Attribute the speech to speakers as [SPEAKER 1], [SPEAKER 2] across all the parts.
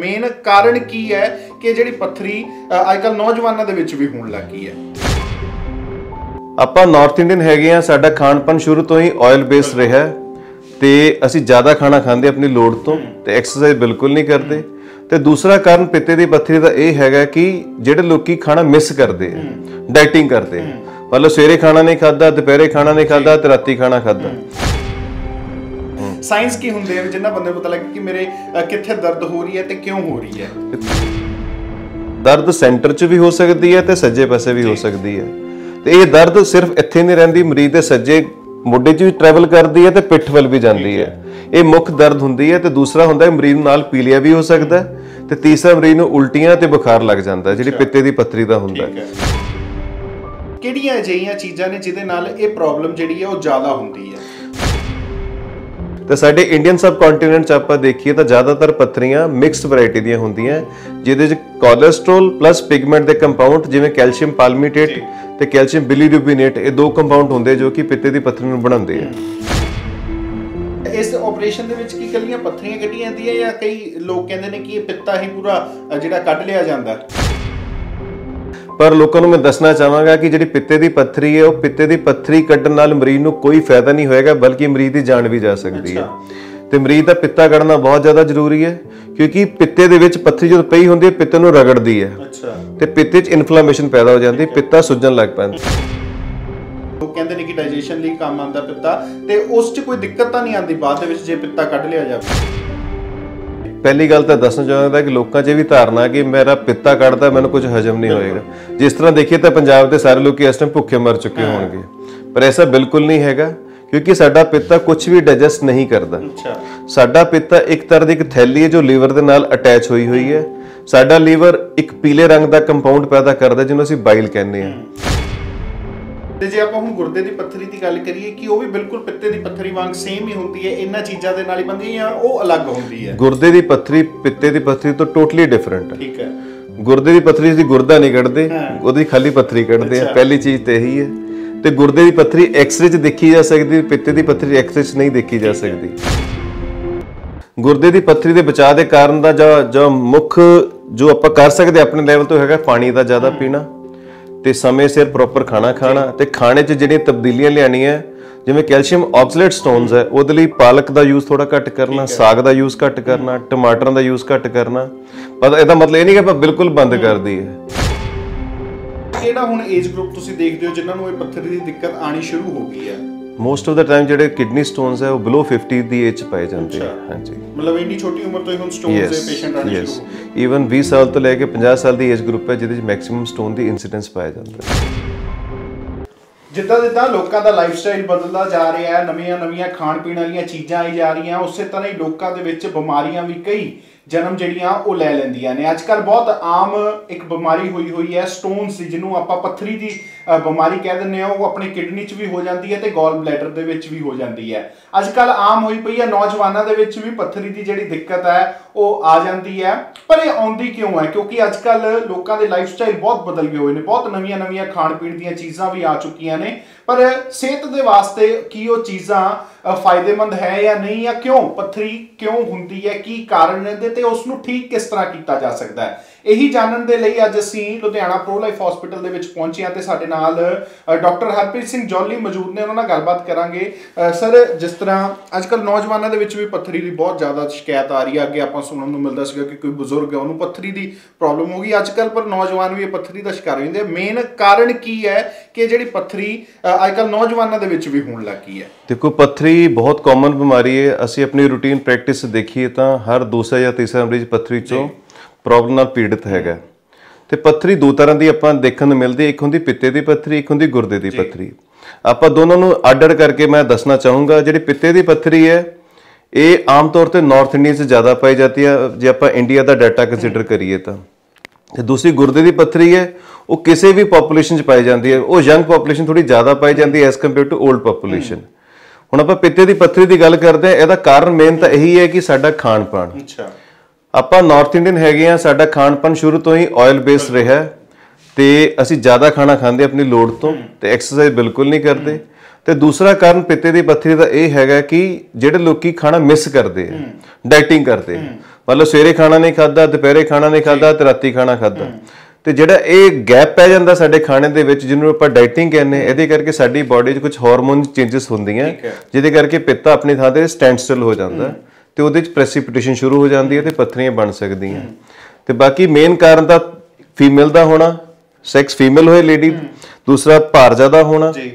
[SPEAKER 1] Main ਕਾਰਨ ਕੀ ਹੈ ਕਿ ਜਿਹੜੀ ਪੱਥਰੀ ਅੱਜ ਕੱਲ ਨੌਜਵਾਨਾਂ ਦੇ ਵਿੱਚ ਵੀ ਹੋਣ ਲੱਗੀ ਹੈ।
[SPEAKER 2] ਆਪਾਂ ਨਾਰਥ ਇੰਡੀਅਨ ਹੈਗੇ ਆ ਸਾਡਾ ਖਾਣਪਨ ਸ਼ੁਰੂ ਤੋਂ ਹੀ ਆਇਲ ਬੇਸਡ ਰਿਹਾ ਤੇ ਅਸੀਂ ਜ਼ਿਆਦਾ ਖਾਣਾ ਖਾਂਦੇ ਆਪਣੀ ਲੋੜ ਤੋਂ ਤੇ ਐਕਸਰਸਾਈਜ਼ ਬਿਲਕੁਲ ਨਹੀਂ ਕਰਦੇ। ਤੇ ਦੂਸਰਾ ਕਾਰਨ ਪਿੱਤੇ ਦੀ ਪੱਥਰੀ ਦਾ ਇਹ ਹੈਗਾ ਕਿ ਜਿਹੜੇ ਲੋਕੀ ਖਾਣਾ ਮਿਸ ਕਰਦੇ ਆ ਡਾਈਟਿੰਗ ਕਰਦੇ ਆ। ਮਤਲਬ ਸਵੇਰੇ ਖਾਣਾ ਨਹੀਂ ਖਾਦਾ ਦੁਪਹਿਰੇ ਖਾਣਾ ਨਹੀਂ ਖਾਦਾ ਤੇ ਰਾਤੀ ਖਾਣਾ ਖਾਦਾ
[SPEAKER 1] ਸਾਇੰਸ ਕੀ ਹੁੰਦੇ ਆ ਜਿੰਨਾ ਬੰਦੇ ਨੂੰ ਪਤਾ ਲੱਗੇ ਕਿ ਮੇਰੇ ਕਿੱਥੇ ਦਰਦ ਹੋ ਰਹੀ ਹੈ ਤੇ ਕਿਉਂ ਹੋ ਰਹੀ ਹੈ?
[SPEAKER 2] ਦਰਦ ਸੈਂਟਰ 'ਚ ਵੀ ਹੋ ਸਕਦੀ ਹੈ ਤੇ ਸੱਜੇ ਪਾਸੇ ਵੀ ਹੋ ਸਕਦੀ ਹੈ। ਤੇ ਇਹ ਦਰਦ ਸਿਰਫ ਇੱਥੇ ਨਹੀਂ ਰਹਿੰਦੀ ਮਰੀਜ਼ ਦੇ ਸੱਜੇ ਮੋਢੇ 'ਚ ਵੀ ਟਰੈਵਲ ਕਰਦੀ ਹੈ ਤੇ ਪਿੱਠ ਵੱਲ ਵੀ ਜਾਂਦੀ ਹੈ। ਇਹ ਮੁੱਖ ਦਰਦ ਹੁੰਦੀ ਹੈ ਤੇ ਦੂਸਰਾ ਹੁੰਦਾ ਹੈ ਮਰੀਜ਼ ਨੂੰ ਨਾਲ ਪੀਲੀਆ ਵੀ ਹੋ ਸਕਦਾ ਤੇ ਤੀਸਰਾ ਮਰੀਜ਼ ਨੂੰ ਉਲਟੀਆਂ ਤੇ ਬੁਖਾਰ ਲੱਗ ਜਾਂਦਾ ਜਿਹੜੀ ਪਿੱਤੇ ਦੀ ਪੱਥਰੀ ਦਾ ਹੁੰਦਾ ਹੈ।
[SPEAKER 1] ਕਿਹੜੀਆਂ ਅਜਿਹੀਆਂ ਚੀਜ਼ਾਂ ਨੇ ਜਿਹਦੇ ਨਾਲ ਇਹ ਪ੍ਰੋਬਲਮ ਜਿਹੜੀ ਹੈ ਉਹ ਜ਼ਿਆਦਾ ਹੁੰਦੀ ਹੈ?
[SPEAKER 2] ਤੇ ਸਾਡੇ ਇੰਡੀਅਨ ਸਬਕੰਟੀਨੈਂਟ ਚ ਆਪਾਂ ਦੇਖੀਏ ਤਾਂ ਜ਼ਿਆਦਾਤਰ ਪੱਥਰੀਆਂ ਮਿਕਸਡ ਵੈਰਾਈਟੀ ਦੀਆਂ ਹੁੰਦੀਆਂ ਜਿਹਦੇ ਚ ਕੋਲੇਸਟ੍ਰੋਲ ਪਲੱਸ ਪਿਗਮੈਂਟ ਦੇ ਕੰਪਾਊਂਡ ਜਿਵੇਂ ਕੈਲਸ਼ੀਅਮ ਪਾਲਮੀਟੇਟ ਤੇ ਕੈਲਸ਼ੀਅਮ ਬਿਲੀਰੂਬਿਨੇਟ ਇਹ ਦੋ ਕੰਪਾਊਂਡ ਹੁੰਦੇ ਜੋ ਕਿ ਪਿੱਤੇ ਦੀ ਪੱਥਰੀ ਨੂੰ ਬਣਾਉਂਦੇ ਆ।
[SPEAKER 1] ਇਸ ਆਪਰੇਸ਼ਨ ਦੇ ਵਿੱਚ ਕੀ ਕੱਲੀਆਂ ਪੱਥਰੀਆਂ ਕੱਢੀਆਂ ਜਾਂਦੀਆਂ ਜਾਂ ਕਈ ਲੋਕ ਕਹਿੰਦੇ ਨੇ ਕਿ ਇਹ ਪਿੱਤਾ ਹੀ ਪੂਰਾ ਜਿਹੜਾ ਕੱਢ ਲਿਆ ਜਾਂਦਾ?
[SPEAKER 2] ਪਰ ਲੋਕਾਂ ਨੂੰ ਮੈਂ ਦੱਸਣਾ ਚਾਹਾਂਗਾ ਕਿ ਜਿਹੜੀ ਪਿੱਤੇ ਦੀ ਪੱਥਰੀ ਹੈ ਉਹ ਪਿੱਤੇ ਦੀ ਪੱਥਰੀ ਕੱਢਣ ਨਾਲ ਮਰੀਜ਼ ਨੂੰ ਕੋਈ ਫਾਇਦਾ ਨਹੀਂ ਹੋਏਗਾ ਬਲਕਿ ਮਰੀਜ਼ ਦੀ ਜਾਨ ਵੀ ਜਾ ਸਕਦੀ ਹੈ। ਤੇ ਮਰੀਜ਼ ਦਾ ਪਿੱਤਾ ਕੱਢਣਾ ਬਹੁਤ ਜ਼ਿਆਦਾ ਜ਼ਰੂਰੀ ਹੈ ਕਿਉਂਕਿ ਪਿੱਤੇ ਦੇ ਵਿੱਚ ਪੱਥਰੀ ਜਦੋਂ ਪਈ ਹੁੰਦੀ ਹੈ ਪਿੱਤੇ ਨੂੰ ਰਗੜਦੀ ਹੈ।
[SPEAKER 1] ਅੱਛਾ।
[SPEAKER 2] ਤੇ ਪਿੱਤੇ 'ਚ ਇਨਫਲੇਮੇਸ਼ਨ ਪੈਦਾ ਹੋ ਜਾਂਦੀ ਪਿੱਤਾ ਸੁੱਜਣ ਲੱਗ ਪੈਂਦਾ।
[SPEAKER 1] ਲੋਕ ਕਹਿੰਦੇ ਨੇ ਕਿ ਡਾਈਜੈਸ਼ਨ ਲਈ ਕੰਮ ਆਉਂਦਾ ਪਿੱਤਾ ਤੇ ਉਸ 'ਚ ਕੋਈ ਦਿੱਕਤ ਤਾਂ ਨਹੀਂ ਆਉਂਦੀ ਬਾਅਦ ਦੇ ਵਿੱਚ ਜੇ ਪਿੱਤਾ ਕੱਢ ਲਿਆ ਜਾਵੇ।
[SPEAKER 2] ਪਹਿਲੀ ਗੱਲ ਤਾਂ ਦੱਸਣਾ ਚਾਹੁੰਦਾ ਕਿ ਲੋਕਾਂ 'ਚ ਇਹ ਵੀ ਧਾਰਨਾ ਹੈ ਕਿ ਮੇਰਾ ਪਿੱਤਾ ਕੱਢਦਾ ਮੈਨੂੰ ਕੁਝ ਹਜਮ ਨਹੀਂ ਹੋਏਗਾ। ਜਿਸ ਤਰ੍ਹਾਂ ਦੇਖੀਏ ਤਾਂ ਪੰਜਾਬ ਦੇ ਸਾਰੇ ਲੋਕੀ ਇਸ ਟਾਈਮ ਭੁੱਖੇ ਮਰ ਚੁੱਕੇ ਹੋਣਗੇ। ਪਰ ਐਸਾ ਬਿਲਕੁਲ ਨਹੀਂ ਹੈਗਾ ਕਿਉਂਕਿ ਸਾਡਾ ਪਿੱਤਾ ਕੁਝ ਵੀ ਡਾਈਜੈਸਟ ਨਹੀਂ ਕਰਦਾ।
[SPEAKER 1] ਅੱਛਾ।
[SPEAKER 2] ਸਾਡਾ ਪਿੱਤਾ ਇੱਕ ਤਰ੍ਹਾਂ ਦੀ ਇੱਕ ਥੈਲੀ ਹੈ ਜੋ ਲੀਵਰ ਦੇ ਨਾਲ ਅਟੈਚ ਹੋਈ ਹੋਈ ਹੈ। ਸਾਡਾ ਲੀਵਰ ਇੱਕ ਪੀਲੇ ਰੰਗ ਦਾ ਕੰਪਾਊਂਡ ਪੈਦਾ ਕਰਦਾ ਜਿਹਨੂੰ ਅਸੀਂ ਬਾਈਲ ਕਹਿੰਦੇ ਹਾਂ।
[SPEAKER 1] ਤੇ ਜੇ ਆਪਾਂ ਹੁਣ ਗੁਰਦੇ ਦੀ ਪੱਥਰੀ ਦੀ ਗੱਲ ਕਰੀਏ ਕਿ ਉਹ ਵੀ ਬਿਲਕੁਲ ਪਿੱਤੇ ਦੀ ਪੱਥਰੀ ਵਾਂਗ ਸੇਮ ਹੀ ਹੁੰਦੀ ਹੈ ਇਹਨਾਂ ਚੀਜ਼ਾਂ ਦੇ ਨਾਲ ਹੀ ਬੰਦੀ ਜਾਂ ਉਹ ਅਲੱਗ ਹੁੰਦੀ ਹੈ?
[SPEAKER 2] ਗੁਰਦੇ ਦੀ ਪੱਥਰੀ ਪਿੱਤੇ ਦੀ ਪੱਥਰੀ ਤੋਂ ਟੋਟਲੀ ਡਿਫਰੈਂਟ ਹੈ।
[SPEAKER 1] ਠੀਕ ਹੈ।
[SPEAKER 2] ਗੁਰਦੇ ਦੀ ਪੱਥਰੀ ਅਸੀਂ ਗੁਰਦਾ ਨਹੀਂ ਕੱਢਦੇ ਉਹਦੀ ਖਾਲੀ ਪੱਥਰੀ ਕੱਢਦੇ ਆ ਪਹਿਲੀ ਚੀਜ਼ ਤੇ ਇਹੀ ਹੈ। ਤੇ ਗੁਰਦੇ ਦੀ ਪੱਥਰੀ ਐਕਸ-ਰੇ 'ਚ ਦੇਖੀ ਜਾ ਸਕਦੀ ਪਿੱਤੇ ਦੀ ਪੱਥਰੀ ਐਕਸ-ਰੇ 'ਚ ਨਹੀਂ ਦੇਖੀ ਜਾ ਸਕਦੀ। ਗੁਰਦੇ ਦੀ ਪੱਥਰੀ ਦੇ ਬਚਾਅ ਦੇ ਕਾਰਨ ਦਾ ਜੋ ਜੋ ਮੁੱਖ ਜੋ ਆਪਾਂ ਕਰ ਸਕਦੇ ਆਪਣੇ ਲੈਵਲ ਤੋਂ ਹੈਗਾ ਪਾਣੀ ਦਾ ਜ਼ਿਆਦਾ ਪੀਣਾ। ਤੇ ਸਮੇਂ ਸਿਰ ਪ੍ਰੋਪਰ ਖਾਣਾ ਖਾਣਾ ਤੇ ਖਾਣੇ 'ਚ ਜਿਹੜੀਆਂ ਤਬਦੀਲੀਆਂ ਲਿਆਣੀਆਂ ਜਿਵੇਂ ਕੈਲਸ਼ੀਅਮ ਆਕਸਲੇਟ ਸਟੋਨਸ ਹੈ ਉਹਦੇ ਲਈ ਪਾਲਕ ਦਾ ਯੂਜ਼ ਥੋੜਾ ਘੱਟ ਕਰਨਾ ਸਾਗ ਦਾ ਯੂਜ਼ ਘੱਟ ਕਰਨਾ ਟਮਾਟਰਾਂ ਦਾ ਯੂਜ਼ ਘੱਟ ਕਰਨਾ। ਪਰ ਇਹਦਾ ਮਤਲਬ ਇਹ ਨਹੀਂ ਕਿ ਆਪਾਂ ਬਿਲਕੁਲ ਬੰਦ ਕਰ ਦਈਏ
[SPEAKER 1] ਕਿਹੜਾ ਹੁਣ ਏਜ ਗਰੁੱਪ ਤੁਸੀਂ ਦੇਖਦੇ ਹੋ ਜਿਨ੍ਹਾਂ ਨੂੰ ਇਹ ਪੱਥਰੀ ਦੀ ਦਿੱਕਤ ਆਣੀ ਸ਼ੁਰੂ ਹੋ ਗਈ ਹੈ?
[SPEAKER 2] ਮੋਸਟ ਆਫ ਦਾ ਟਾਈਮ ਜਿਹੜੇ ਕਿਡਨੀ ਸਟੋਨਸ ਹੈ ਉਹ ਬਿਲੋ 50 ਦੀ ਏਜ ਪਾਏ ਜਾਂਦੇ ਆ। ਹਾਂਜੀ।
[SPEAKER 1] ਮਤਲਬ ਇੰਨੀ ਛੋਟੀ ਉਮਰ ਤੋਂ ਹੀ ਹੁਣ ਸਟੋਨਸ ਦੇ ਪੇਸ਼ੈਂਟ ਆਣੇ ਸ਼ੁਰੂ ਹੋ
[SPEAKER 2] ਈਵਨ 20 ਸਾਲ ਤੋਂ ਲੈ ਕੇ 50 ਸਾਲ ਦੀ ਏਜ ਗਰੁੱਪ ਹੈ ਜਿਹਦੇ ਵਿੱਚ ਮੈਕਸਿਮਮ ਸਟੋਨ ਦੀ ਇਨਸੀਡੈਂਸ ਪਾਇਆ ਜਾਂਦਾ ਹੈ।
[SPEAKER 1] ਜਿੱਦਾਂ ਜਿੱਦਾਂ ਲੋਕਾਂ ਦਾ ਲਾਈਫ ਸਟਾਈਲ ਬਦਲਦਾ ਜਾ ਰਿਹਾ ਹੈ ਨਵੀਆਂ ਨਵੀਆਂ ਖਾਣ ਪੀਣ ਵਾਲੀਆਂ ਚੀਜ਼ਾਂ ਆਈ ਜਾ ਰਹੀਆਂ ਉਸੇ ਤਰ੍ਹਾਂ ਹੀ ਲੋਕਾਂ ਦੇ ਵਿੱਚ ਬਿਮਾਰੀਆਂ ਵੀ ਕਈ ਜਨਮ ਜਿਹੜੀਆਂ ਉਹ ਲੈ ਲੈਂਦੀਆਂ ਨੇ। ਅੱਜ ਕੱਲ ਬਹੁਤ ਆਮ ਇੱਕ ਬਿਮਾਰੀ ਹੋਈ ਹੋਈ ਹੈ ਸਟੋਨਸ ਜਿਹਨੂੰ ਆਪਾਂ ਪੱਥਰੀ ਦੀ ਬਿਮਾਰੀ ਕਹਿ ਦਿੰਦੇ ਆ, ਉਹ ਆਪਣੀ ਕਿਡਨੀ 'ਚ ਵੀ ਹੋ ਜਾਂਦੀ ਹੈ ਤੇ ਗੋਲ ਬਲੈਡਰ ਦੇ ਵਿੱਚ ਵੀ ਹੋ ਜਾਂਦੀ ਹੈ। ਅੱਜ ਕੱਲ ਆਮ ਹੋਈ ਪਈ ਹੈ, ਨੌਜਵਾਨਾਂ ਦੇ ਵਿੱਚ ਵੀ ਪੱਥਰੀ ਦੀ ਜਿਹੜੀ ਦਿੱਕਤ ਹੈ, ਉਹ ਆ ਜਾਂਦੀ ਹੈ। ਪਰ ਇਹ ਆਉਂਦੀ ਕਿਉਂ ਹੈ? ਕਿਉਂਕਿ ਅੱਜ ਕੱਲ ਲੋਕਾਂ ਦੇ ਲਾਈਫ ਸਟਾਈਲ ਬਹੁਤ ਬਦਲ ਗਏ ਹੋਏ ਨੇ, ਬਹੁਤ ਨਵੀਆਂ ਨਵੀਆਂ ਖਾਣ ਪੀਣ ਦੀਆਂ ਚੀਜ਼ਾਂ ਵੀ ਆ ਚੁੱਕੀਆਂ ਨੇ। ਪਰ ਸਿਹਤ ਦੇ ਵਾਸਤੇ ਕੀ ਉਹ ਚੀਜ਼ਾਂ ਫਾਇਦੇਮੰਦ ਹੈ ਜਾਂ ਨਹੀਂ ਜਾਂ ਕਿਉਂ? ਪੱਥਰੀ ਕਿਉਂ ਹੁੰਦੀ ਹੈ, ਕੀ ਕਾਰਨ ਨੇ ਤੇ ਉਸ ਨੂੰ ਠੀਕ ਕਿਸ ਤਰ੍ਹਾਂ ਕੀਤਾ ਜਾ ਸਕਦਾ ਹੈ? ਇਹੀ ਜਾਣਨ ਦੇ ਲਈ ਅੱਜ ਅਸੀਂ ਲੁਧਿਆਣਾ ਪ੍ਰੋ ਲਾਈਫ ਹਸਪੀਟਲ ਦੇ ਵਿੱਚ ਪਹੁੰਚੇ ਹਾਂ ਤੇ ਸਾਡੇ ਨਾਲ ਡਾਕਟਰ ਹਰਪ੍ਰੀਤ ਸਿੰਘ ਜੌਲੀ ਮੌਜੂਦ ਨੇ ਉਹਨਾਂ ਨਾਲ ਗੱਲਬਾਤ ਕਰਾਂਗੇ। ਸਰ ਜਿਸ ਤਰ੍ਹਾਂ ਅੱਜ ਕੱਲ ਨੌਜਵਾਨਾਂ ਦੇ ਵਿੱਚ ਵੀ ਪੱਥਰੀ ਦੀ ਬਹੁਤ ਜ਼ਿਆਦਾ ਸ਼ਿਕਾਇਤ ਆ ਰਹੀ ਹੈ। ਅੱਗੇ ਆਪਾਂ ਸੁਣਨ ਨੂੰ ਮਿਲਦਾ ਸੀਗਾ ਕਿ ਕੋਈ ਬਜ਼ੁਰਗ ਹੈ ਉਹਨੂੰ ਪੱਥਰੀ ਦੀ ਪ੍ਰੋਬਲਮ ਹੋ ਗਈ। ਅੱਜ ਕੱਲ ਪਰ ਨੌਜਵਾਨ ਵੀ ਪੱਥਰੀ ਦਾ ਸ਼ਿਕਾਰ ਹੋ ਜਾਂਦੇ ਮੇਨ ਕਾਰਨ ਕੀ ਹੈ ਕਿ ਜਿਹੜੀ ਪੱਥਰੀ ਅੱਜ ਕੱਲ ਨੌਜਵਾਨਾਂ ਦੇ ਵਿੱਚ ਵੀ ਹੋਣ ਲੱਗੀ ਹੈ?
[SPEAKER 2] ਦੇਖੋ ਪੱਥਰੀ ਬਹੁਤ ਕਾਮਨ ਬਿਮਾਰੀ ਹੈ। ਅਸੀਂ ਆਪਣੀ ਰੂਟੀਨ ਪ੍ਰੈਕਟਿਸ ਦੇਖੀਏ ਤਾਂ ਹਰ ਦੂਸਰਾ ਜਾਂ ਤੀਸਰਾ ਮਰੀਜ਼ ਪੱਥਰੀ ਚੋਂ ਪ੍ਰੋਬਲਮ ਨਾਲ ਪੀੜਿਤ ਹੈਗਾ। ਤੇ ਪੱਥਰੀ ਦੋ ਤਰ੍ਹਾਂ ਦੀ ਆਪਾਂ ਦੇਖਣ ਨੂੰ ਮਿਲਦੀ ਇੱਕ ਹੁੰਦੀ ਪਿੱਤੇ ਦੀ ਪੱਥਰੀ ਇੱਕ ਹੁੰਦੀ ਗੁਰਦੇ ਦੀ ਪੱਥਰੀ। ਆਪਾਂ ਦੋਨਾਂ ਨੂੰ ਅੱਡ-ਅੱਡ ਕਰਕੇ ਮੈਂ ਦੱਸਣਾ ਚਾਹੂੰਗਾ ਜਿਹੜੀ ਪਿੱਤੇ ਦੀ ਪੱਥਰੀ ਹੈ ਇਹ ਆਮ ਤੌਰ ਤੇ ਨਾਰਥ ਇੰਡੀਆ 'ਚ ਜ਼ਿਆਦਾ ਪਾਈ ਜਾਂਦੀ ਹੈ। ਜੇ ਆਪਾਂ ਇੰਡੀਆ ਦਾ ਡਾਟਾ ਕੰਸੀਡਰ ਕਰੀਏ ਤਾਂ। ਤੇ ਦੂਸਰੀ ਗੁਰਦੇ ਦੀ ਪੱਥਰੀ ਹੈ ਉਹ ਕਿਸੇ ਵੀ ਪੋਪੂਲੇਸ਼ਨ 'ਚ ਪਾਈ ਜਾਂਦੀ ਹੈ। ਉਹ ਯੰਗ ਪੋਪੂਲੇਸ਼ਨ ਥੋੜੀ ਜ਼ਿਆਦਾ ਪਾਈ ਜਾਂਦੀ ਹੈ as compare to old population ਹੁਣ ਆਪਾਂ ਪਿੱਤੇ ਦੀ ਪੱਥਰੀ ਦੀ ਗੱਲ ਕਰਦੇ ਹਾਂ ਇਹਦਾ ਕਾਰਨ ਮੇਨ ਤਾਂ ਇਹੀ ਹੈ ਕਿ ਸਾਡਾ ਖਾਣ ਪਾਣ
[SPEAKER 1] ਅੱਛਾ।
[SPEAKER 2] ਆਪਾਂ ਨਾਰਥ ਇੰਡੀਅਨ ਹੈਗੇ ਆ ਸਾਡਾ ਖਾਣਪਨ ਸ਼ੁਰੂ ਤੋਂ ਹੀ ਆਇਲ ਬੇਸਡ ਰਿਹਾ ਤੇ ਅਸੀਂ ਜ਼ਿਆਦਾ ਖਾਣਾ ਖਾਂਦੇ ਆਪਣੀ ਲੋੜ ਤੋਂ ਤੇ ਐਕਸਰਸਾਈਜ਼ ਬਿਲਕੁਲ ਨਹੀਂ ਕਰਦੇ। ਤੇ ਦੂਸਰਾ ਕਾਰਨ ਪਿੱਤੇ ਦੀ ਪੱਥਰੀ ਦਾ ਇਹ ਹੈਗਾ ਕਿ ਜਿਹੜੇ ਲੋਕੀ ਖਾਣਾ ਮਿਸ ਕਰਦੇ ਆ ਡਾਈਟਿੰਗ ਕਰਦੇ ਮਤਲਬ ਸਵੇਰੇ ਖਾਣਾ ਨਹੀਂ ਖਾਦਾ ਦੁਪਹਿਰੇ ਖਾਣਾ ਨਹੀਂ ਖਾਦਾ ਤੇ ਰਾਤੀ ਖਾਣਾ ਖਾਦਾ ਤੇ ਜਿਹੜਾ ਇਹ ਗੈਪ ਪੈ ਜਾਂਦਾ ਸਾਡੇ ਖਾਣੇ ਦੇ ਵਿੱਚ ਜਿਹਨੂੰ ਆਪਾਂ ਡਾਈਟਿੰਗ ਕਹਿੰਦੇ ਇਹਦੇ ਕਰਕੇ ਸਾਡੀ ਬਾਡੀ 'ਚ ਕੁਝ ਹਾਰਮੋਨ ਚੇਂਜਸ ਹੁੰਦੀਆਂ ਜਿਹਦੇ ਕਰਕੇ ਪਿੱਤਾ ਆਪਣੀ ਥਾਂ ਤੇ ਸਟੈਂਡ ਸਟਿਲ ਹੋ ਜਾਂਦਾ। ਤੇ ਉਹਦੇ 'ਚ ਪ੍ਰੈਸਿਪੀਟੇਸ਼ਨ ਸ਼ੁਰੂ ਹੋ ਜਾਂਦੀ ਹੈ ਤੇ ਪੱਥਰੀਆਂ ਬਣ ਸਕਦੀਆਂ। ਤੇ ਬਾਕੀ ਮੇਨ ਕਾਰਨ ਤਾਂ ਫੀਮੇਲ ਦਾ ਹੋਣਾ ਸੈਕਸ ਫੀਮੇਲ ਹੋਏ ਲੇਡੀ ਦੂਸਰਾ ਭਾਰ ਜ਼ਿਆਦਾ ਹੋਣਾ
[SPEAKER 1] ਜੀ।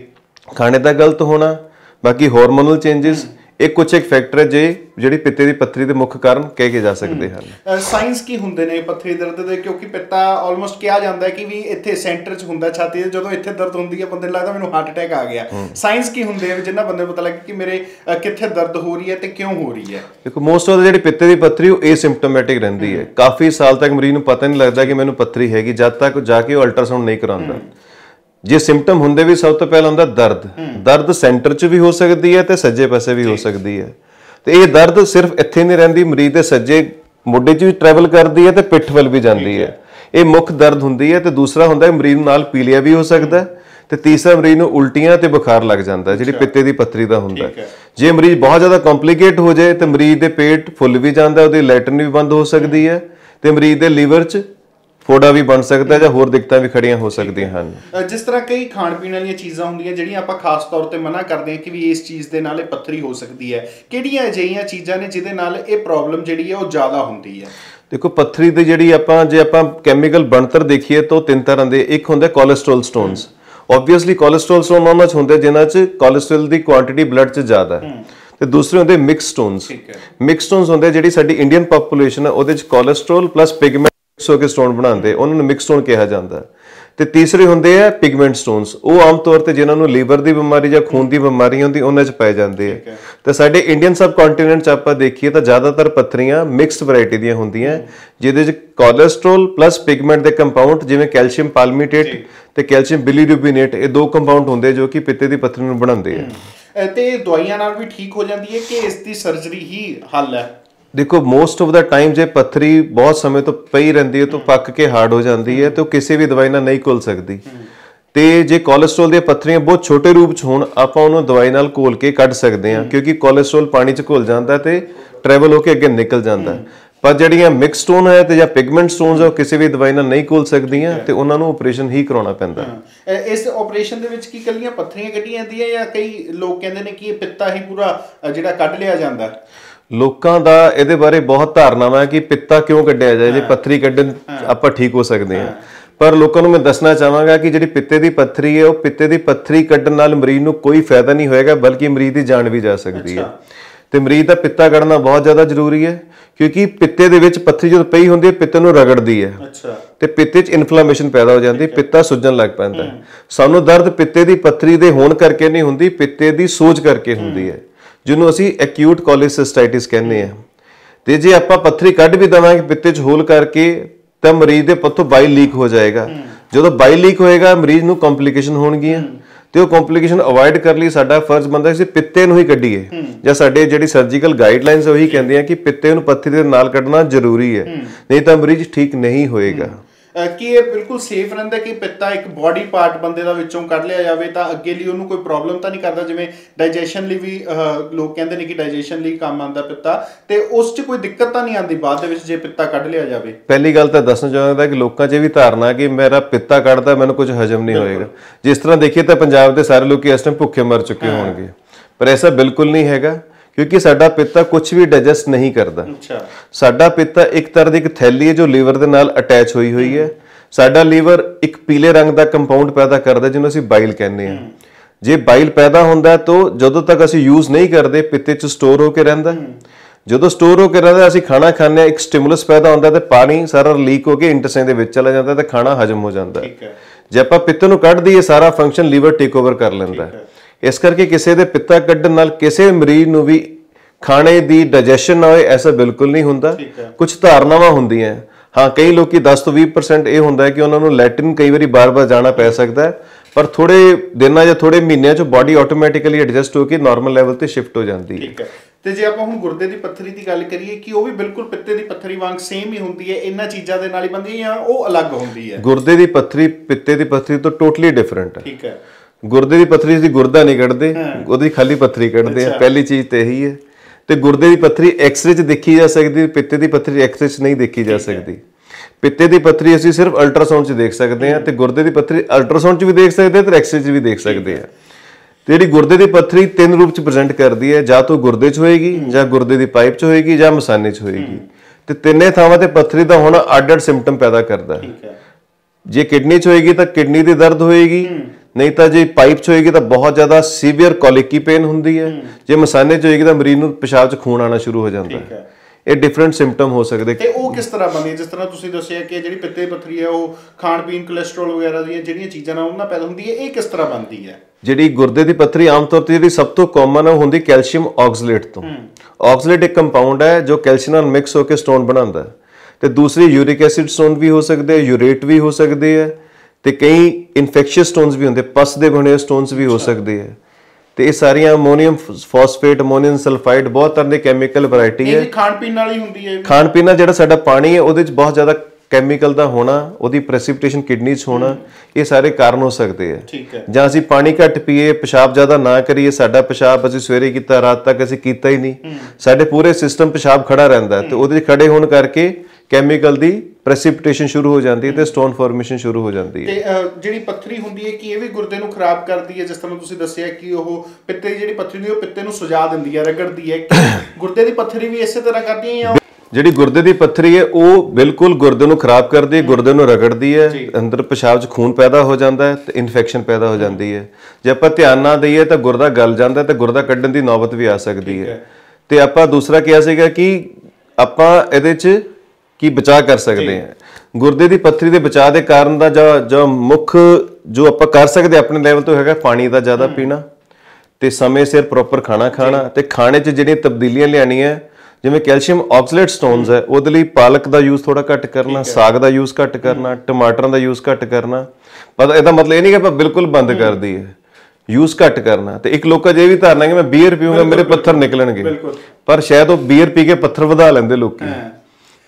[SPEAKER 2] ਖਾਣੇ ਦਾ ਗਲਤ ਹੋਣਾ ਬਾਕੀ ਹਾਰਮੋਨਲ ਚੇਂजेस ਇਹ ਕੁਝ ਇੱਕ ਫੈਕਟਰ ਹੈ ਜੇ ਜਿਹੜੀ ਪਿੱਤੇ ਦੀ ਪੱਥਰੀ ਦੇ ਮੁੱਖ ਕਾਰਨ ਕਹੇ ਕੇ ਜਾ ਸਕਦੇ ਹਨ।
[SPEAKER 1] ਸਾਇੰਸ ਕੀ ਹੁੰਦੇ ਨੇ ਪੱਥਰੀ ਦਰਦ ਦੇ? ਕਿਉਂਕਿ ਪਿੱਤਾ ਆਲਮੋਸਟ ਕਿਹਾ ਜਾਂਦਾ ਹੈ ਕਿ ਵੀ ਇੱਥੇ ਸੈਂਟਰ 'ਚ ਹੁੰਦਾ ਛਾਤੀ ਦੇ। ਜਦੋਂ ਇੱਥੇ ਦਰਦ ਹੁੰਦੀ ਹੈ ਬੰਦੇ ਨੂੰ ਲੱਗਦਾ ਮੈਨੂੰ ਹਾਰਟ ਅਟੈਕ ਆ ਗਿਆ। ਸਾਇੰਸ ਕੀ ਹੁੰਦੇ ਆ ਜਿੰਨਾ ਬੰਦੇ ਨੂੰ ਪਤਾ ਲੱਗੇ ਕਿ ਮੇਰੇ ਕਿੱਥੇ ਦਰਦ ਹੋ ਰਹੀ ਹੈ ਤੇ ਕਿਉਂ ਹੋ ਰਹੀ ਹੈ?
[SPEAKER 2] ਦੇਖੋ ਮੋਸਟ ਆਫ ਜਿਹੜੀ ਪਿੱਤੇ ਦੀ ਪੱਥਰੀ ਉਹ ਏਸਿੰਪਟੋਮੈਟਿਕ ਰਹਿੰਦੀ ਹੈ। ਕਾਫੀ ਸਾਲ ਤੱਕ ਮਰੀਜ਼ ਨੂੰ ਪਤਾ ਨਹੀਂ ਲੱਗਦਾ ਕਿ ਮੈਨੂੰ ਪੱਥਰੀ ਹੈਗੀ। ਜਦ ਤੱਕ ਜਾ ਕੇ ਉਹ ਅਲਟਰਾਸਾਊਂਡ ਨਹੀਂ ਕਰਾਉਂਦਾ। ਜੇ ਸਿੰਪਟਮ ਹੁੰਦੇ ਵੀ ਸਭ ਤੋਂ ਪਹਿਲਾਂ ਹੁੰਦਾ ਦਰਦ। ਦਰਦ ਸੈਂਟਰ 'ਚ ਵੀ ਹੋ ਸਕਦੀ ਹੈ ਤੇ ਸੱਜੇ ਪਾਸੇ ਵੀ ਹੋ ਸਕਦੀ ਹੈ। ਤੇ ਇਹ ਦਰਦ ਸਿਰਫ ਇੱਥੇ ਨਹੀਂ ਰਹਿੰਦੀ ਮਰੀਜ਼ ਦੇ ਸੱਜੇ ਮੋਢੇ 'ਚ ਵੀ ਟਰੈਵਲ ਕਰਦੀ ਹੈ ਤੇ ਪਿੱਠ ਵੱਲ ਵੀ ਜਾਂਦੀ ਹੈ। ਇਹ ਮੁੱਖ ਦਰਦ ਹੁੰਦੀ ਹੈ ਤੇ ਦੂਸਰਾ ਹੁੰਦਾ ਹੈ ਮਰੀਜ਼ ਨੂੰ ਨਾਲ ਪੀਲੀਆ ਵੀ ਹੋ ਸਕਦਾ ਹੈ ਤੇ ਤੀਸਰਾ ਮਰੀਜ਼ ਨੂੰ ਉਲਟੀਆਂ ਤੇ ਬੁਖਾਰ ਲੱਗ ਜਾਂਦਾ ਹੈ ਜਿਹੜੀ ਪਿੱਤੇ ਦੀ ਪੱਥਰੀ ਦਾ ਹੁੰਦਾ ਹੈ। ਜੇ ਮਰੀਜ਼ ਬਹੁਤ ਜ਼ਿਆਦਾ ਕੰਪਲਿਕੇਟ ਹੋ ਜਾਏ ਤੇ ਮਰੀਜ਼ ਦੇ ਪੇਟ ਫੁੱਲ ਵੀ ਜਾਂਦਾ ਉਹਦੀ ਲੈਟਰਨ ਵੀ ਬੰਦ ਹੋ ਸਕਦੀ ਹੈ ਤੇ ਮਰੀਜ਼ ਦੇ ਲੀਵਰ 'ਚ ਫੋੜਾ ਵੀ ਬਣ ਸਕਦਾ ਜਾਂ ਹੋਰ ਦਿੱਕਤਾਂ ਵੀ ਖੜੀਆਂ ਹੋ ਸਕਦੀਆਂ ਹਨ।
[SPEAKER 1] ਜਿਸ ਤਰ੍ਹਾਂ ਕਈ ਖਾਣ ਪੀਣ ਵਾਲੀਆਂ ਚੀਜ਼ਾਂ ਹੁੰਦੀਆਂ ਜਿਹੜੀਆਂ ਆਪਾਂ ਖਾਸ ਤੌਰ ਤੇ ਮਨਾ ਕਰਦੇ ਹਾਂ ਕਿ ਵੀ ਇਸ ਚੀਜ਼ ਦੇ ਨਾਲ ਇਹ ਪੱਥਰੀ ਹੋ ਸਕਦੀ ਹੈ। ਕਿਹੜੀਆਂ ਅਜਿਹੀਆਂ ਚੀਜ਼ਾਂ ਨੇ ਜਿਹਦੇ ਨਾਲ ਇਹ ਪ੍ਰੋਬਲਮ ਜਿਹੜੀ ਹੈ ਉਹ ਜ਼ਿਆਦਾ ਹੁੰਦੀ ਹੈ?
[SPEAKER 2] ਦੇਖੋ ਪੱਥਰੀ ਦੀ ਜਿਹੜੀ ਆਪਾਂ ਜੇ ਆਪਾਂ ਕੈਮੀਕਲ ਬਣਤਰ ਦੇਖੀਏ ਤਾਂ ਤਿੰਨ ਤਰ੍ਹਾਂ ਦੇ ਇੱਕ ਹੁੰਦਾ cholesterol stones obviously cholesterol stone ਉਹਨਾਂ 'ਚ ਹੁੰਦੇ ਜਿਨ੍ਹਾਂ 'ਚ ਕੋਲੇਸਟ੍ਰੋਲ ਦੀ ਕੁਆਂਟੀਟੀ ਬਲੱਡ 'ਚ ਜ਼ਿਆਦਾ ਹੈ। ਤੇ ਦੂਸਰੇ ਹੁੰਦੇ ਮਿਕਸ ਸਟੋਨਸ ਮਿਕਸ ਸਟੋਨਸ ਹੁੰਦੇ ਜਿਹੜੀ ਸਾਡੀ ਇੰਡੀਅਨ ਪੋਪੂਲੇਸ਼ਨ ਹੈ ਉਹਦੇ 'ਚ ਕੋਲੇਸਟ੍ਰੋਲ ਪਲੱਸ ਪਿਗਮੈਂਟ ਮਿਕਸ ਹੋ ਕੇ ਸਟੋਨ ਬਣਾਉਂਦੇ ਉਹਨਾਂ ਨੂੰ ਮਿਕਸ ਸਟੋਨ ਕਿਹਾ ਜਾਂਦਾ ਤੇ ਤੀਸਰੇ ਹੁੰਦੇ ਆ ਪਿਗਮੈਂਟ ਸਟੋਨਸ ਉਹ ਆਮ ਤੌਰ ਤੇ ਜਿਨ੍ਹਾਂ ਨੂੰ ਲੀਵਰ ਦੀ ਬਿਮਾਰੀ ਜਾਂ ਖੂਨ ਦੀ ਬਿਮਾਰੀ ਹੁੰਦੀ ਉਹਨਾਂ 'ਚ ਪਾਏ ਜਾਂਦੇ ਆ। ਤੇ ਸਾਡੇ ਇੰਡੀਅਨ ਸਬ ਕੰਟੀਨੈਂਟ 'ਚ ਆਪਾਂ ਦੇਖੀਏ ਤਾਂ ਜ਼ਿਆਦਾਤਰ ਪੱਥਰੀਆਂ ਮਿਕਸਡ ਵੈਰਾਈਟੀ ਦੀਆਂ ਹੁੰਦੀਆਂ ਜਿਹਦੇ 'ਚ ਕੋਲੇਸਟ੍ਰੋਲ ਪਲੱਸ ਪਿਗਮੈਂਟ ਦੇ ਕੰਪਾਊਂਡ ਜਿਵੇਂ ਕੈਲਸ਼ੀਅਮ ਪਾਲਮੀਟੇਟ ਤੇ ਕੈਲਸ਼ੀਅਮ ਬਿਲੀਰੂਬਿਨੇਟ ਇਹ ਦੋ ਕੰਪਾਊਂਡ ਹੁੰਦੇ ਜੋ ਕਿ ਪਿੱਤੇ ਦੀ ਪੱਥਰੀ ਨੂੰ ਬਣਾਉਂਦੇ ਆ।
[SPEAKER 1] ਤੇ ਦਵਾਈਆਂ ਨਾਲ ਵੀ ਠੀਕ ਹੋ ਜਾਂਦੀ ਹੈ ਕਿ ਇਸ ਦੀ ਸਰਜਰੀ ਹੀ ਹੱਲ ਹੈ?
[SPEAKER 2] ਦੇਖੋ ਮੋਸਟ ਆਫ ਦਾ ਟਾਈਮ ਜੇ ਪੱਥਰੀ ਬਹੁਤ ਸਮੇਂ ਤੋਂ ਪਈ ਰਹਿੰਦੀ ਹੈ ਤਾਂ ਪੱਕ ਕੇ ਹਾਰਡ ਹੋ ਜਾਂਦੀ ਹੈ ਤੇ ਉਹ ਕਿਸੇ ਵੀ ਦਵਾਈ ਨਾਲ ਨਹੀਂ ਘੁਲ ਸਕਦੀ। ਤੇ ਜੇ ਕੋਲੇਸਟ੍ਰੋਲ ਦੀਆਂ ਪੱਥਰੀਆਂ ਬਹੁਤ ਛੋਟੇ ਰੂਪ 'ਚ ਹੋਣ ਆਪਾਂ ਉਹਨੂੰ ਦਵਾਈ ਨਾਲ ਘੋਲ ਕੇ ਕੱਢ ਸਕਦੇ ਹਾਂ ਕਿਉਂਕਿ ਕੋਲੇਸਟ੍ਰੋਲ ਪਾਣੀ 'ਚ ਘੁਲ ਜਾਂਦਾ ਤੇ ਟਰੈਵਲ ਹੋ ਕੇ ਅੱਗੇ ਨਿਕਲ ਜਾਂਦਾ। ਪਰ ਜਿਹੜੀਆਂ ਮਿਕਸ ਸਟੋਨ ਹੈ ਤੇ ਜਾਂ ਪਿਗਮੈਂਟ ਸਟੋਨਸ ਹੈ ਉਹ ਕਿਸੇ ਵੀ ਦਵਾਈ ਨਾਲ ਨਹੀਂ ਘੁਲ ਸਕਦੀਆਂ ਤੇ ਉਹਨਾਂ ਨੂੰ ਆਪਰੇਸ਼ਨ ਹੀ ਕਰਾਉਣਾ ਪੈਂਦਾ।
[SPEAKER 1] ਇਸ ਆਪਰੇਸ਼ਨ ਦੇ ਵਿੱਚ ਕੀ ਕੱਲੀਆਂ ਪੱਥਰੀਆਂ ਕੱਢੀਆਂ ਜਾਂਦੀਆਂ ਜਾਂ ਕਈ ਲੋਕ ਕਹਿੰਦੇ ਨੇ ਕਿ ਇਹ ਪਿੱਤਾ ਹੀ ਪੂਰਾ ਜਿਹੜਾ ਕੱਢ ਲਿਆ ਜਾਂਦਾ?
[SPEAKER 2] ਲੋਕਾਂ ਦਾ ਇਹਦੇ ਬਾਰੇ ਬਹੁਤ ਧਾਰਨਾਵਾਂ ਹੈ ਕਿ ਪਿੱਤਾ ਕਿਉਂ ਕੱਢਿਆ ਜਾਏ ਜੇ ਪੱਥਰੀ ਕੱਢਣ ਆਪਾਂ ਠੀਕ ਹੋ ਸਕਦੇ ਹਾਂ। ਪਰ ਲੋਕਾਂ ਨੂੰ ਮੈਂ ਦੱਸਣਾ ਚਾਹਾਂਗਾ ਕਿ ਜਿਹੜੀ ਪਿੱਤੇ ਦੀ ਪੱਥਰੀ ਹੈ ਉਹ ਪਿੱਤੇ ਦੀ ਪੱਥਰੀ ਕੱਢਣ ਨਾਲ ਮਰੀਜ਼ ਨੂੰ ਕੋਈ ਫਾਇਦਾ ਨਹੀਂ ਹੋਏਗਾ ਬਲਕਿ ਮਰੀਜ਼ ਦੀ ਜਾਨ ਵੀ ਜਾ ਸਕਦੀ ਹੈ। ਤੇ ਮਰੀਜ਼ ਦਾ ਪਿੱਤਾ ਕੱਢਣਾ ਬਹੁਤ ਜ਼ਿਆਦਾ ਜ਼ਰੂਰੀ ਹੈ ਕਿਉਂਕਿ ਪਿੱਤੇ ਦੇ ਵਿੱਚ ਪੱਥਰੀ ਜਦੋਂ ਪਈ ਹੁੰਦੀ ਹੈ ਪਿੱਤੇ ਨੂੰ ਰਗੜਦੀ ਹੈ।
[SPEAKER 1] ਅੱਛਾ।
[SPEAKER 2] ਤੇ ਪਿੱਤੇ 'ਚ ਇਨਫਲੇਮੇਸ਼ਨ ਪੈਦਾ ਹੋ ਜਾਂਦੀ ਪਿੱਤਾ ਸੁੱਜਣ ਲੱਗ ਪੈਂਦਾ ਹੈ। ਸਾਨੂੰ ਦਰਦ ਪਿੱਤੇ ਦੀ ਪੱਥਰੀ ਦੇ ਹੋਣ ਕਰਕੇ ਨਹੀਂ ਹੁੰਦੀ ਪਿੱਤੇ ਦੀ ਸੋਜ ਕਰਕੇ ਹੁੰਦੀ ਹੈ। ਜਿਹਨੂੰ ਅਸੀਂ ਐਕਿਊਟ ਕੋਲੀਸਿਸਟਾਈਟਿਸ ਕਹਿੰਦੇ ਆ ਤੇ ਜੇ ਆਪਾਂ ਪੱਥਰੀ ਕੱਢ ਵੀ ਦਵਾਂਗੇ ਪਿੱਤੇ 'ਚ ਹੋਲ ਕਰਕੇ ਤਾਂ ਮਰੀਜ਼ ਦੇ ਪੱਥੋਂ ਬਾਈਲ ਲੀਕ ਹੋ ਜਾਏਗਾ। ਜਦੋਂ ਬਾਈਲ ਲੀਕ ਹੋਏਗਾ ਮਰੀਜ਼ ਨੂੰ ਕੰਪਲਿਕੇਸ਼ਨ ਹੋਣਗੀਆਂ। ਤੇ ਉਹ ਕੰਪਲਿਕੇਸ਼ਨ ਅਵੋਇਡ ਕਰ ਲਈ ਸਾਡਾ ਫਰਜ਼ ਬਣਦਾ ਸੀ ਪਿੱਤੇ ਨੂੰ ਹੀ ਕੱਢੀਏ। ਜਾਂ ਸਾਡੇ ਜਿਹੜੀ ਸਰਜੀਕਲ ਗਾਈਡਲਾਈਨਸ ਉਹੀ ਕਹਿੰਦੀਆਂ ਕਿ ਪਿੱਤੇ ਨੂੰ ਪੱਥਰੀ ਦੇ ਨਾਲ ਕੱਢਣਾ ਜ਼ਰੂਰੀ ਹੈ। ਨਹੀਂ ਤਾਂ ਮਰੀਜ਼ ਠੀਕ ਨਹੀਂ ਹੋਏਗਾ।
[SPEAKER 1] ਕੀ ਇਹ ਬਿਲਕੁਲ ਸੇਫ ਰਹਿੰਦਾ ਕਿ ਪਿੱਤਾ ਇੱਕ ਬਾਡੀ ਪਾਰਟ ਬੰਦੇ ਦਾ ਵਿੱਚੋਂ ਕੱਢ ਲਿਆ ਜਾਵੇ ਤਾਂ ਅੱਗੇ ਲਈ ਉਹਨੂੰ ਕੋਈ ਪ੍ਰੋਬਲਮ ਤਾਂ ਨਹੀਂ ਕਰਦਾ ਜਿਵੇਂ ਡਾਈਜੈਸ਼ਨ ਲਈ ਵੀ ਲੋਕ ਕਹਿੰਦੇ ਨੇ ਕਿ ਡਾਈਜੈਸ਼ਨ ਲਈ ਕੰਮ ਆਉਂਦਾ ਪਿੱਤਾ ਤੇ ਉਸ 'ਚ ਕੋਈ ਦਿੱਕਤ ਤਾਂ ਨਹੀਂ ਆਉਂਦੀ ਬਾਅਦ ਦੇ ਵਿੱਚ ਜੇ ਪਿੱਤਾ ਕੱਢ ਲਿਆ ਜਾਵੇ?
[SPEAKER 2] ਪਹਿਲੀ ਗੱਲ ਤਾਂ ਦੱਸਣਾ ਚਾਹੁੰਦਾ ਕਿ ਲੋਕਾਂ 'ਚ ਇਹ ਵੀ ਧਾਰਨਾ ਕਿ ਮੇਰਾ ਪਿੱਤਾ ਕੱਢਦਾ ਮੈਨੂੰ ਕੁਝ ਹਜਮ ਨਹੀਂ ਹੋਏਗਾ। ਜਿਸ ਤਰ੍ਹਾਂ ਦੇਖੀਏ ਤਾਂ ਪੰਜਾਬ ਦੇ ਸਾਰੇ ਲੋਕੀ ਇਸ ਟਾਈਮ ਭੁੱਖੇ ਮਰ ਚੁੱਕੇ ਹੋਣਗੇ। ਪਰ ਐਸਾ ਬਿਲਕੁਲ ਨਹੀਂ ਹੈਗਾ। ਕਿਉਂਕਿ ਸਾਡਾ ਪਿੱਤਾ ਕੁਝ ਵੀ ਡਾਈਜੈਸਟ ਨਹੀਂ ਕਰਦਾ।
[SPEAKER 1] ਅੱਛਾ।
[SPEAKER 2] ਸਾਡਾ ਪਿੱਤਾ ਇੱਕ ਤਰ੍ਹਾਂ ਦੀ ਇੱਕ ਥੈਲੀ ਹੈ ਜੋ ਲੀਵਰ ਦੇ ਨਾਲ ਅਟੈਚ ਹੋਈ ਹੋਈ ਹੈ। ਸਾਡਾ ਲੀਵਰ ਇੱਕ ਪੀਲੇ ਰੰਗ ਦਾ ਕੰਪਾਊਂਡ ਪੈਦਾ ਕਰਦਾ ਜਿਹਨੂੰ ਅਸੀਂ ਬਾਈਲ ਕਹਿੰਦੇ ਹਾਂ। ਜੇ ਬਾਈਲ ਪੈਦਾ ਹੁੰਦਾ ਤਾਂ ਜਦੋਂ ਤੱਕ ਅਸੀਂ ਯੂਜ਼ ਨਹੀਂ ਕਰਦੇ ਪਿੱਤੇ 'ਚ ਸਟੋਰ ਹੋ ਕੇ ਰਹਿੰਦਾ। ਜਦੋਂ ਸਟੋਰ ਹੋ ਕੇ ਰਹਿੰਦਾ ਅਸੀਂ ਖਾਣਾ ਖਾਂਦੇ ਹਾਂ ਇੱਕ ਸਟਿਮੂਲਸ ਪੈਦਾ ਹੁੰਦਾ ਤੇ ਪਾਣੀ ਸਾਰਾ ਲੀਕ ਹੋ ਕੇ ਇੰਟੈਸਟਾਈਨ ਦੇ ਵਿੱਚ ਚਲਾ ਜਾਂਦਾ ਤੇ ਖਾਣਾ ਹਜਮ ਹੋ ਜਾਂਦਾ।
[SPEAKER 1] ਠੀਕ ਹੈ।
[SPEAKER 2] ਜੇ ਆਪਾਂ ਪਿੱਤੇ ਨੂੰ ਕੱਢ ਦਈਏ ਸਾਰਾ ਫੰਕਸ਼ਨ ਲੀਵਰ ਟੇਕ ਓਵਰ ਕਰ ਲੈਂਦਾ ਹੈ। ਇਸ ਕਰਕੇ ਕਿਸੇ ਦੇ ਪਿੱਤਾ ਕੱਢਣ ਨਾਲ ਕਿਸੇ ਮਰੀਜ਼ ਨੂੰ ਵੀ ਖਾਣੇ ਦੀ ਡਾਈਜੈਸ਼ਨ ਨਾ ਹੋਏ ਐਸਾ ਬਿਲਕੁਲ ਨਹੀਂ ਹੁੰਦਾ। ਕੁਝ ਧਾਰਨਾਵਾਂ ਹੁੰਦੀਆਂ। ਹਾਂ ਕਈ ਲੋਕੀ 10 ਤੋਂ 20% ਇਹ ਹੁੰਦਾ ਕਿ ਉਹਨਾਂ ਨੂੰ ਲੈਟਿਨ ਕਈ ਵਾਰੀ ਬਾਰ-ਬਾਰ ਜਾਣਾ ਪੈ ਸਕਦਾ ਪਰ ਥੋੜੇ ਦਿਨਾਂ ਜਾਂ ਥੋੜੇ ਮਹੀਨਿਆਂ ਚ ਬਾਡੀ ਆਟੋਮੈਟਿਕਲੀ ਐਡਜਸਟ ਹੋ ਕੇ ਨਾਰਮਲ ਲੈਵਲ ਤੇ ਸ਼ਿਫਟ ਹੋ ਜਾਂਦੀ ਹੈ।
[SPEAKER 1] ਠੀਕ ਹੈ। ਤੇ ਜੇ ਆਪਾਂ ਹੁਣ ਗੁਰਦੇ ਦੀ ਪੱਥਰੀ ਦੀ ਗੱਲ ਕਰੀਏ ਕਿ ਉਹ ਵੀ ਬਿਲਕੁਲ ਪਿੱਤੇ ਦੀ ਪੱਥਰੀ ਵਾਂਗ ਸੇਮ ਹੀ ਹੁੰਦੀ ਹੈ ਇਹਨਾਂ ਚੀਜ਼ਾਂ ਦੇ ਨਾਲ ਹੀ ਬੰਦੀ ਜਾਂ ਉਹ ਅਲੱਗ ਹੁੰਦੀ ਹੈ?
[SPEAKER 2] ਗੁਰਦੇ ਦੀ ਪੱਥਰੀ ਪਿੱਤੇ ਦੀ ਪੱਥਰੀ ਤੋਂ ਟੋਟਲੀ ਡਿਫਰੈਂਟ ਹੈ।
[SPEAKER 1] ਠੀਕ ਹੈ।
[SPEAKER 2] ਗੁਰਦੇ ਦੀ ਪੱਥਰੀ ਦੀ ਗੁਰਦਾ ਨਹੀਂ ਕੱਢਦੇ ਉਹਦੀ ਖਾਲੀ ਪੱਥਰੀ ਕੱਢਦੇ ਆ। ਪਹਿਲੀ ਚੀਜ਼ ਤੇ ਇਹੀ ਹੈ। ਤੇ ਗੁਰਦੇ ਦੀ ਪੱਥਰੀ ਐਕਸ-ਰੇ 'ਚ ਦੇਖੀ ਜਾ ਸਕਦੀ ਪਿੱਤੇ ਦੀ ਪੱਥਰੀ ਐਕਸ-ਰੇ 'ਚ ਨਹੀਂ ਦੇਖੀ ਜਾ ਸਕਦੀ। ਪਿੱਤੇ ਦੀ ਪੱਥਰੀ ਅਸੀਂ ਸਿਰਫ ਅਲਟਰਾਸਾਊਂਡ 'ਚ ਦੇਖ ਸਕਦੇ ਹਾਂ ਤੇ ਗੁਰਦੇ ਦੀ ਪੱਥਰੀ ਅਲਟਰਾਸਾਊਂਡ 'ਚ ਵੀ ਦੇਖ ਸਕਦੇ ਹਾਂ ਤੇ ਐਕਸ-ਰੇ 'ਚ ਵੀ ਦੇਖ ਸਕਦੇ ਹਾਂ। ਤੇ ਜਿਹੜੀ ਗੁਰਦੇ ਦੀ ਪੱਥਰੀ ਤਿੰਨ ਰੂਪ 'ਚ ਪ੍ਰੈਜ਼ੈਂਟ ਕਰਦੀ ਹੈ ਜਾਂ ਤਾਂ ਗੁਰਦੇ 'ਚ ਹੋਏਗੀ ਜਾਂ ਗੁਰਦੇ ਦੀ ਪਾਈਪ 'ਚ ਹੋਏਗੀ ਜਾਂ ਮਸਾਨੇ 'ਚ ਹੋਏਗੀ। ਤੇ ਤਿੰਨੇ ਥਾਵਾਂ ਤੇ ਪੱਥਰੀ ਦਾ ਹੋਣਾ ਅੱਡ-ਅੱਡ ਸਿੰਪਟਮ ਪੈਦਾ ਕਰਦਾ ਹੈ।
[SPEAKER 1] ਠੀਕ ਹੈ।
[SPEAKER 2] ਜੇ ਕਿਡਨੀ 'ਚ ਹੋਏਗੀ ਤਾਂ ਕਿਡਨੀ ਦੀ ਦਰਦ ਹੋਏਗੀ ਨਹੀਂ ਤਾਂ ਜੇ ਪਾਈਪ 'ਚ ਹੋਏਗੀ ਤਾਂ ਬਹੁਤ ਜ਼ਿਆਦਾ ਸੀਵੀਅਰ ਕੋਲਿਕੀ ਪੇਨ ਹੁੰਦੀ ਹੈ। ਜੇ ਮਸਾਨੇ 'ਚ ਹੋਏਗੀ ਤਾਂ ਮਰੀਜ਼ ਨੂੰ ਪਿਸ਼ਾਬ 'ਚ ਖੂਨ ਆਣਾ ਸ਼ੁਰੂ ਹੋ ਜਾਂਦਾ ਹੈ।
[SPEAKER 1] ਹੈ।
[SPEAKER 2] ਇਹ ਡਿਫਰੈਂਟ ਸਿੰਪਟਮ ਹੋ ਸਕਦੇ।
[SPEAKER 1] ਤੇ ਉਹ ਕਿਸ ਤਰ੍ਹਾਂ ਬਣਦੀ ਹੈ? ਜਿਸ ਤਰ੍ਹਾਂ ਤੁਸੀਂ ਦੱਸਿਆ ਕਿ ਜਿਹੜੀ ਪਿੱਤੇ ਪੱਥਰੀ ਹੈ ਉਹ ਖਾਣ ਪੀਣ ਕੋਲੇਸਟ੍ਰੋਲ ਵਗੈਰਾ ਦੀਆਂ ਜਿਹੜੀਆਂ ਚੀਜ਼ਾਂ ਨਾਲ ਉਹਨਾਂ ਪੈਦਾ ਹੁੰਦੀ ਹੈ ਇਹ ਕਿਸ ਤਰ੍ਹਾਂ ਬਣਦੀ ਹੈ?
[SPEAKER 2] ਜਿਹੜੀ ਗੁਰਦੇ ਦੀ ਪੱਥਰੀ ਆਮ ਤੌਰ ਤੇ ਜਿਹੜੀ ਸਭ ਤੋਂ ਕਾਮਨ ਹੈ ਹੁੰਦੀ ਕੈਲਸ਼ੀਅਮ ਆਕਸਲੇਟ ਤੋਂ। ਆਕਸਲੇਟ ਇੱਕ ਕੰਪਾਊਂਡ ਹੈ ਜੋ ਕੈਲਸ਼ੀਅਮ ਨਾਲ ਮਿਕਸ ਹੋ ਕੇ ਸਟੋਨ ਬਣਾਉਂਦਾ ਹੈ। ਤੇ ਦੂਸਰੀ ਯੂਰਿਕ ਐਸਿਡ ਸਟੋਨ ਵੀ ਹੋ ਸਕਦੇ ਯੂਰੇਟ ਵੀ ਹੋ ਸਕਦੇ ਹੈ। ਤੇ ਕਈ ਇਨਫੈਕਸ਼ੀਅਸ ਸਟੋਨਸ ਵੀ ਹੁੰਦੇ ਪਸ ਦੇ ਬਣੇ ਸਟੋਨਸ ਵੀ ਹੋ ਸਕਦੇ ਹੈ ਤੇ ਇਹ ਸਾਰੀਆਂ ਅਮੋਨੀਅਮ ਫਾਸਫੇਟ ਅਮੋਨੀਅਮ ਸਲਫਾਈਡ ਬਹੁਤ ਤਰ੍ਹਾਂ ਦੇ ਕੈਮੀਕਲ ਵੈਰਾਈਟੀ ਹੈ।
[SPEAKER 1] ਇਹ ਖਾਣ ਪੀਣ ਹੀ ਹੁੰਦੀ ਹੈ?
[SPEAKER 2] ਖਾਣ ਪੀਣ ਨਾਲ ਜਿਹੜਾ ਸਾਡਾ ਪਾਣੀ ਹੈ ਉਹਦੇ ਵਿੱਚ ਬਹੁਤ ਜ਼ਿਆਦਾ ਕੈਮੀਕਲ ਦਾ ਹੋਣਾ ਉਹਦੀ ਪ੍ਰੈਸਿਪੀਟੇਸ਼ਨ ਕਿਡਨੀ 'ਚ ਹੋਣਾ ਇਹ ਸਾਰੇ ਕਾਰਨ ਹੋ ਸਕਦੇ ਆ। ਜਾਂ ਅਸੀਂ ਪਾਣੀ ਘੱਟ ਪੀਏ ਪਿਸ਼ਾਬ ਜ਼ਿਆਦਾ ਨਾ ਕਰੀਏ ਸਾਡਾ ਪਿਸ਼ਾਬ ਅਸੀਂ ਸਵੇਰੇ ਕੀਤਾ ਰਾਤ ਤੱਕ ਅਸੀਂ ਕੀਤਾ ਹੀ ਨਹੀਂ। ਸਾਡੇ ਪੂਰੇ ਸਿਸਟਮ ਪਿਸ਼ਾਬ ਖੜਾ ਰਹਿੰਦਾ ਤੇ ਉਹਦੇ 'ਚ ਖੜੇ ਹੋਣ ਕਰਕੇ ਕੈਮੀਕਲ ਦੀ ਪ੍ਰੈਸਿਪੀਟੇਸ਼ਨ ਸ਼ੁਰੂ ਹੋ ਜਾਂਦੀ ਹੈ ਤੇ ਸਟੋਨ ਫਾਰਮੇਸ਼ਨ ਸ਼ੁਰੂ ਹੋ ਜਾਂਦੀ ਹੈ।
[SPEAKER 1] ਤੇ ਜਿਹੜੀ ਪੱਥਰੀ ਹੁੰਦੀ ਹੈ ਕਿ ਇਹ ਵੀ ਗੁਰਦੇ ਨੂੰ ਖਰਾਬ ਕਰਦੀ ਹੈ ਜਿਸ ਤਰ੍ਹਾਂ ਤੁਸੀਂ ਦੱਸਿਆ ਕਿ ਉਹ ਪਿੱਤੇ ਦੀ ਜਿਹੜੀ ਪੱਥਰੀ ਹੁੰਦੀ ਉਹ ਪਿੱਤੇ ਨੂੰ ਸੁਜਾ ਦਿੰਦੀ ਹੈ ਰਗੜਦੀ ਹੈ। ਗੁਰਦੇ ਦੀ ਪੱਥਰੀ ਵੀ ਇਸੇ ਤਰ੍ਹਾਂ ਕਰਦੀ ਹੈ
[SPEAKER 2] ਜਿਹੜੀ ਗੁਰਦੇ ਦੀ ਪੱਥਰੀ ਹੈ ਉਹ ਬਿਲਕੁਲ ਗੁਰਦੇ ਨੂੰ ਖਰਾਬ ਕਰਦੀ ਹੈ ਗੁਰਦੇ ਨੂੰ ਰਗੜਦੀ ਹੈ ਅੰਦਰ ਪਿਸ਼ਾਬ 'ਚ ਖੂਨ ਪੈਦਾ ਹੋ ਜਾਂਦਾ ਹੈ ਤੇ ਇਨਫੈਕਸ਼ਨ ਪੈਦਾ ਹੋ ਜਾਂਦੀ ਹੈ। ਜੇ ਆਪਾਂ ਧਿਆਨ ਨਾ ਦਈਏ ਤਾਂ ਗੁਰਦਾ ਗਲ ਜਾਂਦਾ ਤੇ ਗੁਰਦਾ ਕੱਢਣ ਦੀ ਨੌਬਤ ਵੀ ਆ ਸਕਦੀ ਹੈ। ਤੇ ਆਪਾਂ ਦੂਸਰਾ ਕਿਹਾ ਸੀਗਾ ਕਿ ਆਪਾਂ ਇਹਦੇ 'ਚ ਕੀ ਬਚਾਅ ਕਰ ਸਕਦੇ ਹਾਂ। ਗੁਰਦੇ ਦੀ ਪੱਥਰੀ ਦੇ ਬਚਾਅ ਦੇ ਕਾਰਨ ਦਾ ਜੋ ਜੋ ਮੁੱਖ ਜੋ ਆਪਾਂ ਕਰ ਸਕਦੇ ਆਪਣੇ ਲੈਵਲ ਤੋਂ ਹੈਗਾ ਪਾਣੀ ਦਾ ਜ਼ਿਆਦਾ ਪੀਣਾ ਤੇ ਸਮੇਂ ਸਿਰ ਪ੍ਰੋਪਰ ਖਾਣਾ ਖਾਣਾ ਤੇ ਖਾਣੇ 'ਚ ਜਿਹੜੀਆਂ ਤਬਦੀਲੀਆਂ ਲਿਆਣੀਆਂ ਜਿਵੇਂ ਕੈਲਸ਼ੀਅਮ ਆਕਸਲੇਟ ਸਟੋਨਸ ਹੈ ਉਹਦੇ ਲਈ ਪਾਲਕ ਦਾ ਯੂਜ਼ ਥੋੜਾ ਘੱਟ ਕਰਨਾ ਸਾਗ ਦਾ ਯੂਜ਼ ਘੱਟ ਕਰਨਾ ਟਮਾਟਰਾਂ ਦਾ ਯੂਜ਼ ਘੱਟ ਕਰਨਾ। ਪਰ ਇਹਦਾ ਮਤਲਬ ਇਹ ਨਹੀਂ ਕਿ ਆਪਾਂ ਬਿਲਕੁਲ ਬੰਦ ਕਰ ਦਈਏ ਯੂਜ਼ ਘੱਟ ਕਰਨਾ। ਤੇ ਇੱਕ ਲੋਕਾਂ ਜੇ ਵੀ ਧਾਰਨਾ ਕਿ ਮੈਂ ਬੀਅਰ ਪੀਊਂਗਾ ਮੇਰੇ ਪੱਥਰ ਨਿਕਲਣਗੇ। ਪਰ ਸ਼ਾਇਦ ਉਹ ਬੀਅਰ ਪੀ ਕੇ ਪੱਥਰ ਵਧਾ ਲੈਂਦੇ ਲੋਕੀ।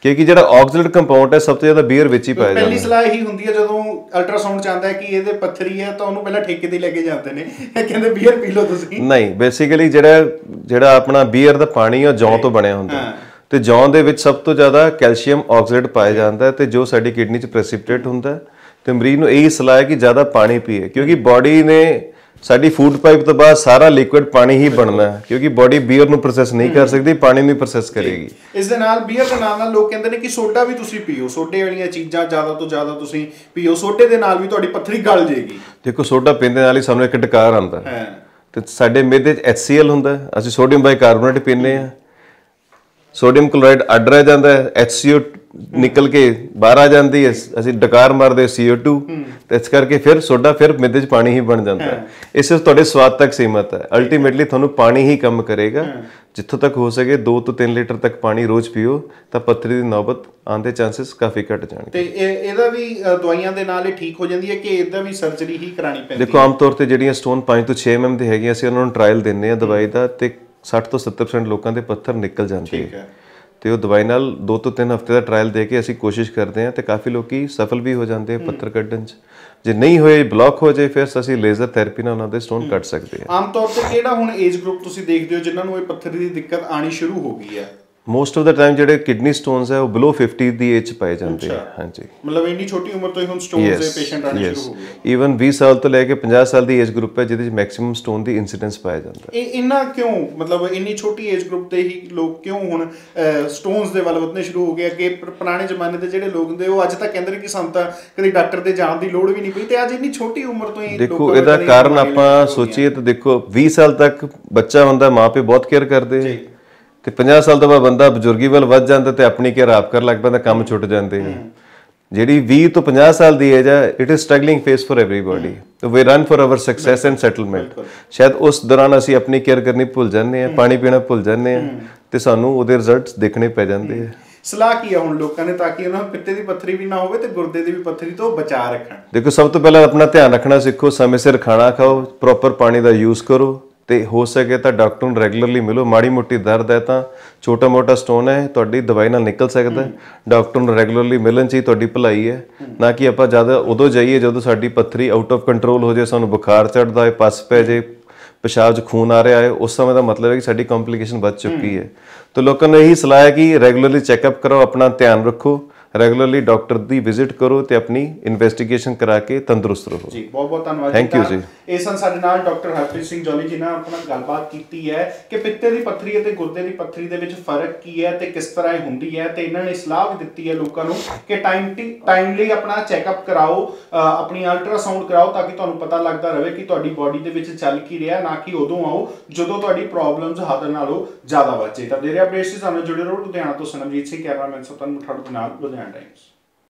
[SPEAKER 2] ਕਿਉਂਕਿ ਜਿਹੜਾ ਆਕਸਲੇਟ ਕੰਪਾਊਂਡ ਹੈ ਸਭ ਤੋਂ ਜ਼ਿਆਦਾ ਬੀਅਰ ਵਿੱਚ ਹੀ ਪਾਇਆ ਜਾਂਦਾ
[SPEAKER 1] ਪਹਿਲੀ ਸਲਾਹ ਇਹੀ ਹੁੰਦੀ ਹੈ ਜਦੋਂ ਅਲਟਰਾਸਾਊਂਡ ਚਾਹੁੰਦਾ ਹੈ ਕਿ ਇਹਦੇ ਪੱਥਰੀ ਹੈ ਤਾਂ ਉਹਨੂੰ ਪਹਿਲਾਂ ਠੇਕੇ ਤੇ ਲੈ ਕੇ ਜਾਂਦੇ ਨੇ। ਇਹ ਕਹਿੰਦੇ ਬੀਅਰ ਪੀ ਲਓ ਤੁਸੀਂ।
[SPEAKER 2] ਨਹੀਂ ਬੇਸਿਕਲੀ ਜਿਹੜਾ ਜਿਹੜਾ ਆਪਣਾ ਬੀਅਰ ਦਾ ਪਾਣੀ ਆ ਜੌਂ ਤੋਂ ਬਣਿਆ ਹੁੰਦਾ। ਹੈ। ਤੇ ਜੌਂ ਦੇ ਵਿੱਚ ਸਭ ਤੋਂ ਜ਼ਿਆਦਾ ਕੈਲਸ਼ੀਅਮ ਆਕਸਾਈਡ ਪਾਇਆ ਜਾਂਦਾ ਹੈ ਤੇ ਜੋ ਸਾਡੀ ਕਿਡਨੀ 'ਚ ਪ੍ਰੈਸਿਪੀਟੇਟ ਹੁੰਦਾ ਹੈ। ਤੇ ਮਰੀਜ਼ ਨੂੰ ਇਹੀ ਸਲਾਹ ਹੈ ਕਿ ਜ਼ਿਆਦਾ ਪਾਣੀ ਪੀਏ ਕਿਉਂਕਿ ਬਾਡੀ ਨੇ ਸਾਡੀ ਫੂਡ ਪਾਈਪ ਤੋਂ ਬਾਅਦ ਸਾਰਾ ਲਿਕੁਇਡ ਪਾਣੀ ਹੀ ਬਣਨਾ ਹੈ ਕਿਉਂਕਿ ਬਾਡੀ ਬੀਅਰ ਨੂੰ ਪ੍ਰੋਸੈਸ ਨਹੀਂ ਕਰ ਸਕਦੀ ਪਾਣੀ ਨੂੰ ਪ੍ਰੋਸੈਸ ਕਰੇਗੀ।
[SPEAKER 1] ਇਸ ਦੇ ਨਾਲ ਬੀਅਰ ਦੇ ਨਾਲ ਨਾਲ ਲੋਕ ਕਹਿੰਦੇ ਨੇ ਕਿ ਸੋਡਾ ਵੀ ਤੁਸੀਂ ਪੀਓ ਸੋਡੇ ਵਾਲੀਆਂ ਚੀਜ਼ਾਂ ਜ਼ਿਆਦਾ ਤੋਂ ਜ਼ਿਆਦਾ ਤੁਸੀਂ ਪੀਓ ਸੋਡੇ ਦੇ ਨਾਲ ਵੀ ਤੁਹਾਡੀ ਪੱਥਰੀ ਗਲ ਜੇਗੀ
[SPEAKER 2] ਦੇਖੋ ਸੋਡਾ ਪੀਂਦੇ ਨਾਲ ਹੀ ਸਾਨੂੰ ਇੱਕ ਡਕਾਰ ਆਉਂਦਾ ਹੈ। ਤੇ ਸਾਡੇ ਮਿਹਦੇ 'ਚ HCl ਹੁੰਦਾ ਅਸੀਂ ਸੋਡੀਅਮ ਬਾਈਕਾਰਬੋਨੇਟ ਪੀਂਦੇ ਆ ਸੋਡੀਅਮ ਕਲੋਰਾਈਡ ਅੱਡ ਰਹਿ ਜਾਂਦਾ ਹੈ HCO ਨਿਕਲ ਕੇ ਬਾਹਰ ਆ ਜਾਂਦੀ ਹੈ ਅਸੀਂ ਡਕਾਰ ਮਾਰਦੇ CO2 ਤੇ ਇਸ ਕਰਕੇ ਫਿਰ ਸੋਡਾ ਫਿਰ ਮਿੱਦੇ 'ਚ ਪਾਣੀ ਹੀ ਬਣ ਜਾਂਦਾ ਹੈ। ਇਹ ਸਿਰਫ ਤੁਹਾਡੇ ਸਵਾਦ ਤੱਕ ਸੀਮਤ ਹੈ। ਅਲਟੀਮੇਟਲੀ ਤੁਹਾਨੂੰ ਪਾਣੀ ਹੀ ਕੰਮ ਕਰੇਗਾ। ਜਿੱਥੋਂ ਤੱਕ ਹੋ ਸਕੇ 2 ਤੋਂ 3 ਲੀਟਰ ਤੱਕ ਪਾਣੀ ਰੋਜ਼ ਪੀਓ ਤਾਂ ਪੱਥਰੀ ਦੀ ਨੌਬਤ ਆਉਣ ਦੇ ਚਾਂਸਸ ਕਾਫੀ ਘਟ ਜਾਣਗੇ।
[SPEAKER 1] ਤੇ ਇਹ ਇਹਦਾ ਵੀ ਦਵਾਈਆਂ ਦੇ ਨਾਲ ਹੀ ਠੀਕ ਹੋ ਜਾਂਦੀ ਹੈ ਕਿ ਇਹਦਾ ਵੀ ਸਰਜਰੀ ਹੀ ਕਰਾਣੀ ਪੈਂਦੀ
[SPEAKER 2] ਦੇਖੋ ਆਮ ਤੌਰ ਤੇ ਜਿਹੜੀਆਂ ਸਟੋਨ 5 ਤੋਂ 6 mm ਦੇ ਹੈਗੀਆਂ ਅਸੀਂ ਉਹਨਾਂ ਨੂੰ ਟ੍ਰਾਇਲ ਦਿੰਨੇ ਆ ਦਵਾਈ ਦਾ ਤੇ 60 ਤੋਂ 70% ਲੋਕਾਂ ਦੇ ਪੱਥਰ ਨਿਕਲ ਜਾਂਦੇ
[SPEAKER 1] ਠੀਕ ਹੈ।
[SPEAKER 2] ਤੇ ਉਹ ਦਵਾਈ ਨਾਲ 2 ਤੋਂ 3 ਹਫ਼ਤੇ ਦਾ ਟ੍ਰਾਇਲ ਦੇ ਕੇ ਅਸੀਂ ਕੋਸ਼ਿਸ਼ ਕਰਦੇ ਹਾਂ ਤੇ ਕਾਫੀ ਲੋਕੀ ਸਫਲ ਵੀ ਹੋ ਜਾਂਦੇ ਆ ਪੱਥਰ ਕੱਢਣ 'ਚ। ਜੇ ਨਹੀਂ ਹੋਏ ਬਲੌਕ ਹੋ ਜਾਏ ਫਿਰ ਅਸੀਂ ਲੇਜ਼ਰ ਥੈਰੇਪੀ ਨਾਲ ਉਹਨਾਂ ਦੇ ਸਟੋਨ ਕੱਢ ਸਕਦੇ ਹਾਂ।
[SPEAKER 1] ਆਮ ਤੌਰ ਤੇ ਕਿਹੜਾ ਹੁਣ ਏਜ ਗਰੁੱਪ ਤੁਸੀਂ ਦੇਖਦੇ ਹੋ ਜਿਨ੍ਹਾਂ ਨੂੰ ਇਹ ਪੱਥਰੀ ਦੀ ਦਿੱਕਤ ਆਣੀ ਸ਼ੁਰੂ ਹੋ ਗਈ ਹੈ?
[SPEAKER 2] ਮੋਸਟ ਆਫ ਦਾ ਟਾਈਮ ਜਿਹੜੇ ਕਿਡਨੀ ਸਟੋਨਸ ਹੈ ਉਹ ਬਿਲੋ 50 ਦੀ ਏਜ ਪਾਏ ਜਾਂਦੇ ਆ। ਹਾਂਜੀ।
[SPEAKER 1] ਮਤਲਬ ਇੰਨੀ ਛੋਟੀ ਉਮਰ ਤੋਂ ਹੀ ਹੁਣ ਸਟੋਨਸ ਦੇ ਪੇਸ਼ੈਂਟ ਆਣੇ ਸ਼ੁਰੂ ਹੋ ਗਏ।
[SPEAKER 2] ਈਵਨ 20 ਸਾਲ ਤੋਂ ਲੈ ਕੇ 50 ਸਾਲ ਦੀ ਏਜ ਗਰੁੱਪ ਹੈ ਜਿਹਦੇ ਵਿੱਚ ਮੈਕਸਿਮਮ ਸਟੋਨ ਦੀ ਇਨਸੀਡੈਂਸ ਪਾਇਆ ਜਾਂਦਾ ਹੈ।
[SPEAKER 1] ਇਹ ਇੰਨਾ ਕਿਉਂ? ਮਤਲਬ ਇੰਨੀ ਛੋਟੀ ਏਜ ਗਰੁੱਪ ਤੇ ਹੀ ਲੋਕ ਕਿਉਂ ਹੁਣ ਸਟੋਨਸ ਦੇ ਵੱਲ ਵਧਣੇ ਸ਼ੁਰੂ ਹੋ ਗਏ? ਅੱਗੇ ਪੁਰ- ਪੁਰਾਣੇ ਜ਼ਮਾਨੇ ਦੇ ਜਿਹੜੇ ਲੋਕ ਹੁੰਦੇ ਉਹ ਅੱਜ ਤੱਕ ਕਹਿੰਦੇ ਨੇ ਕਿ ਸਾਨੂੰ ਤਾਂ ਕਦੀ ਡਾਕਟਰ ਦੇ ਜਾਣ ਦੀ ਲੋੜ ਵੀ ਨਹੀਂ ਪਈ ਤੇ ਅੱਜ ਇੰਨੀ ਛੋਟੀ ਉਮਰ ਤੋਂ ਹੀ
[SPEAKER 2] ਦੇਖੋ ਇਹਦਾ ਕਾਰਨ ਆਪਾਂ ਸੋਚੀਏ ਤਾਂ ਦੇਖੋ 20 ਸਾਲ ਤੱਕ ਬੱਚਾ ਹੁੰਦਾ ਮਾਪੇ ਬਹੁਤ ਕੇਅਰ ਕਰਦੇ ਤੇ 50 ਸਾਲ ਤੋਂ ਬਾਅਦ ਬੰਦਾ ਬਜ਼ੁਰਗੀ ਵੱਲ ਵੱਧ ਜਾਂਦਾ ਤੇ ਆਪਣੀ ਕੇਅਰ ਆਪ ਕਰ ਲੱਗ ਪੈਂਦਾ ਕੰਮ ਛੁੱਟ ਜਾਂਦੇ ਆ ਜਿਹੜੀ 20 ਤੋਂ 50 ਸਾਲ ਦੀ ਹੈ ਜਾਂ it is struggling phase for everybody so we run for our success and settlement ਸ਼ਾਇਦ ਉਸ ਦੌਰਾਨ ਅਸੀਂ ਆਪਣੀ ਕੇਅਰ ਕਰਨੀ ਭੁੱਲ ਜਾਂਦੇ ਆ ਪਾਣੀ ਪੀਣਾ ਭੁੱਲ ਜਾਂਦੇ ਆ ਤੇ ਸਾਨੂੰ ਉਹਦੇ ਰਿਜ਼ਲਟਸ ਦੇਖਣੇ ਪੈ ਜਾਂਦੇ ਆ।
[SPEAKER 1] ਸਲਾਹ ਕੀ ਆ ਹੁਣ ਲੋਕਾਂ ਨੇ ਤਾਂ ਕਿ ਉਹਨਾਂ ਨੂੰ ਪਿੱਤੇ ਦੀ ਪੱਥਰੀ ਵੀ ਨਾ ਹੋਵੇ ਤੇ ਗੁਰਦੇ ਦੀ ਵੀ ਪੱਥਰੀ ਤੋਂ ਬਚਾ ਰੱਖਣ।
[SPEAKER 2] ਦੇਖੋ ਸਭ ਤੋਂ ਪਹਿਲਾਂ ਆਪਣਾ ਧਿਆਨ ਰੱਖਣਾ ਸਿੱਖੋ ਸਮੇਂ ਸਿਰ ਖਾਣਾ ਖਾਓ ਪ੍ਰੋਪਰ ਪਾਣੀ ਦਾ ਯੂਜ਼ ਕਰੋ। ਤੇ ਹੋ ਸਕੇ ਤਾਂ ਡਾਕਟਰ ਨੂੰ ਰੈਗੂਲਰਲੀ ਮਿਲੋ। ਮਾੜੀ ਮੋਟੀ ਦਰਦ ਹੈ ਤਾਂ ਛੋਟਾ ਮੋਟਾ ਸਟੋਨ ਹੈ ਤੁਹਾਡੀ ਦਵਾਈ ਨਾਲ ਨਿਕਲ ਸਕਦਾ ਹੈ। ਡਾਕਟਰ ਨੂੰ ਰੈਗੂਲਰਲੀ ਮਿਲਣ 'ਚ ਹੀ ਤੁਹਾਡੀ ਭਲਾਈ ਹੈ। ਨਾ ਕਿ ਆਪਾਂ ਜ਼ਿਆਦਾ ਉਦੋਂ ਜਾਈਏ ਜਦੋਂ ਸਾਡੀ ਪੱਥਰੀ ਆਊਟ ਆਫ ਕੰਟਰੋਲ ਹੋ ਜਾਏ ਸਾਨੂੰ ਬੁਖਾਰ ਚੜਦਾ ਹੈ ਪਸ ਪੈ ਜੇ ਪਿਸ਼ਾਬ 'ਚ ਖੂਨ ਆ ਰਿਹਾ ਹੈ ਉਸ ਸਮੇਂ ਦਾ ਮਤਲਬ ਹੈ ਕਿ ਸਾਡੀ ਕੰਪਲਿਕੇਸ਼ਨ ਵੱਧ ਚੁੱਕੀ ਹੈ। ਤਾਂ ਲੋਕਾਂ ਨੂੰ ਇਹੀ ਸਲਾਹ ਹੈ ਕਿ ਰੈਗੂਲਰਲੀ ਚੈੱਕਅਪ ਕਰੋ ਆਪਣਾ ਧਿਆਨ ਰੱਖੋ। ਰੈਗੂਲਰਲੀ ਡਾਕਟਰ ਦੀ ਵਿਜ਼ਿਟ ਕਰੋ ਤੇ ਆਪਣੀ ਇਨਵੈਸਟੀਗੇਸ਼ਨ ਕਰਾ ਕੇ ਤੰਦਰੁਸਤ ਰਹੋ।
[SPEAKER 1] ਜੀ ਬਹੁਤ ਬਹੁਤ ਧੰਨਵਾਦ
[SPEAKER 2] you
[SPEAKER 1] ਤਾਂ
[SPEAKER 2] ਜੀ।
[SPEAKER 1] ਇਹ ਸਨ ਸਾਡੇ ਨਾਲ ਡਾਕਟਰ ਹਰਪ੍ਰੀਤ ਸਿੰਘ ਜੋਲੀ ਜੀ ਨਾਲ ਆਪਣਾ ਗੱਲਬਾਤ ਕੀਤੀ ਹੈ ਕਿ ਪਿੱਤੇ ਦੀ ਪੱਥਰੀ ਅਤੇ ਗੁਰਦੇ ਦੀ ਪੱਥਰੀ ਦੇ ਵਿੱਚ ਫ਼ਰਕ ਕੀ ਹੈ ਤੇ ਕਿਸ ਤਰ੍ਹਾਂ ਇਹ ਹੁੰਦੀ ਹੈ ਤੇ ਇਹਨਾਂ ਨੇ ਸਲਾਹ ਵੀ ਦਿੱਤੀ ਹੈ ਲੋਕਾਂ ਨੂੰ ਕਿ ਟਾਈਮ ਟਾਈਮਲੀ ਆਪਣਾ ਚੈੱਕਅਪ ਕਰਾਓ ਆਪਣੀ ਅਲਟਰਾਸਾਊਂਡ ਕਰਾਓ ਤਾਂ ਕਿ ਤੁਹਾਨੂੰ ਪਤਾ ਲੱਗਦਾ ਰਹੇ ਕਿ ਤੁਹਾਡੀ ਬਾਡੀ ਦੇ ਵਿੱਚ ਚੱਲ ਕੀ ਰਿਹਾ ਨਾ ਕਿ ਉਦੋਂ ਆਓ ਜਦੋਂ ਤੁਹਾਡੀ ਪ੍ਰੋਬਲਮਸ ਹੱਦ ਨਾਲੋਂ ਜ਼ਿਆਦਾ ਵੱਜੇ ਤਾਂ ਦੇਰੇ ਅਪਡੇਟਸ ਸਾਨੂੰ ਜੁੜੇ ਰਹੋ ਲੁਧਿਆਣਾ ਤੋਂ ਸਨਮਜੀਤ ਸਿੰਘ ਕੈਮਰਾਮੈਨ ਸਤਨ ਮੁਠੜ ਨਾਲ ਲੁਧਿਆਣਾ। Names.